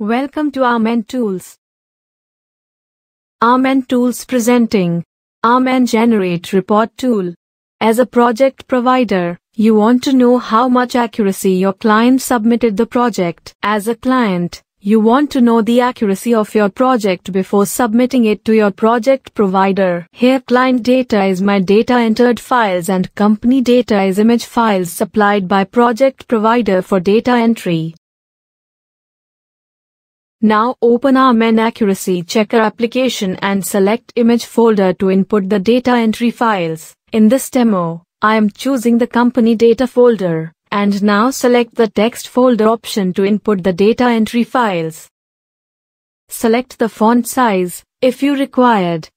Welcome to Amen Tools. Amen Tools presenting AMEN Generate Report Tool. As a project provider, you want to know how much accuracy your client submitted the project. As a client, you want to know the accuracy of your project before submitting it to your project provider. Here client data is my data entered files and company data is image files supplied by project provider for data entry. Now open AMEN Accuracy Checker application and select image folder to input the data entry files. In this demo, I am choosing the company data folder. And now select the text folder option to input the data entry files. Select the font size, if you required.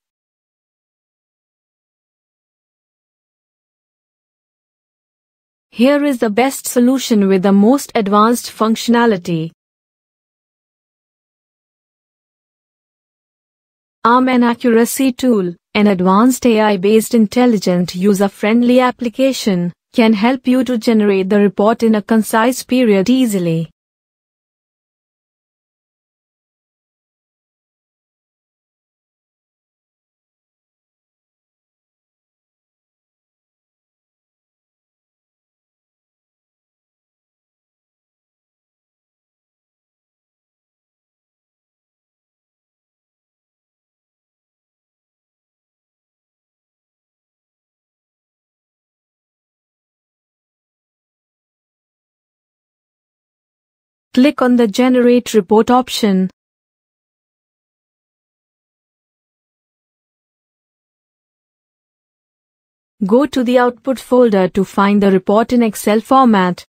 Here is the best solution with the most advanced functionality. AMEN Accuracy Tool, an advanced AI-based intelligent user-friendly application can help you to generate the report in a concise period easily. Click on the Generate Report option. Go to the Output folder to find the report in Excel format.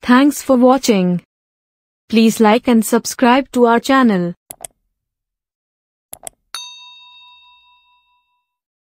Thanks for watching. Please like and subscribe to our channel.